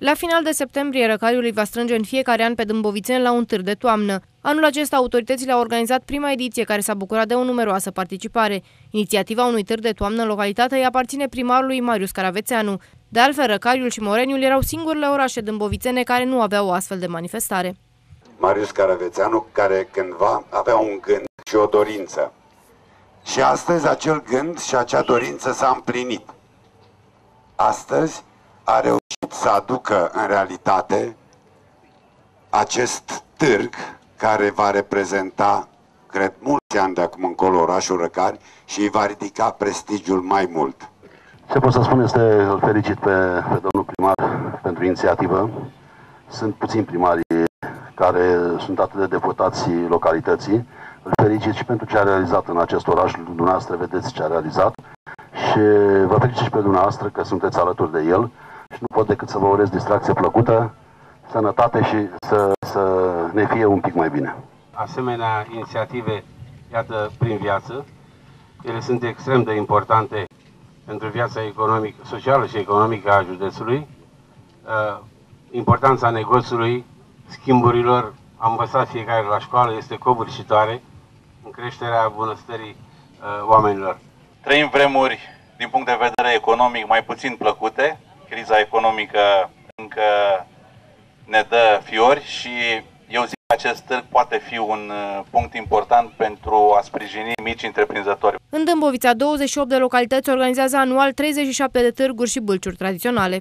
La final de septembrie, Răcariul îi va strânge în fiecare an pe dâmbovițeni la un târg de toamnă. Anul acesta, autoritățile au organizat prima ediție care s-a bucurat de o numeroasă participare. Inițiativa unui târg de toamnă în localitate îi aparține primarului Marius Caravețeanu. De altfel, Răcariul și Moreniul erau singurele orașe dâmbovicene care nu aveau o astfel de manifestare. Marius Caravețeanu, care cândva avea un gând și o dorință. Și astăzi acel gând și acea dorință s-a împlinit. Astăzi a reușit să aducă în realitate acest târg care va reprezenta, cred, mulți ani de acum încolo orașul Răcari și îi va ridica prestigiul mai mult. Ce pot să spun este, îl felicit pe, pe domnul primar pentru inițiativă. Sunt puțini primari care sunt atât de devotați localității. Îl felicit și pentru ce a realizat în acest oraș. Dumneavoastră vedeți ce a realizat și vă felicit și pe dumneavoastră că sunteți alături de el și nu pot decât să vă urez distracție plăcută, sănătate și să, să ne fie un pic mai bine. Asemenea inițiative, iată, prin viață, ele sunt extrem de importante pentru viața economică, socială și economică a județului. Uh, importanța negoțului, schimburilor, am învățat fiecare la școală, este covârșitoare în creșterea bunăstării uh, oamenilor. Trăim vremuri, din punct de vedere economic, mai puțin plăcute. Criza economică încă ne dă fiori și eu zic că acest târg poate fi un uh, punct important pentru a sprijini mici întreprinzători. În Dâmbovița, 28 de localități organizează anual 37 de târguri și bâlciuri tradiționale.